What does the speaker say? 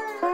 Bye.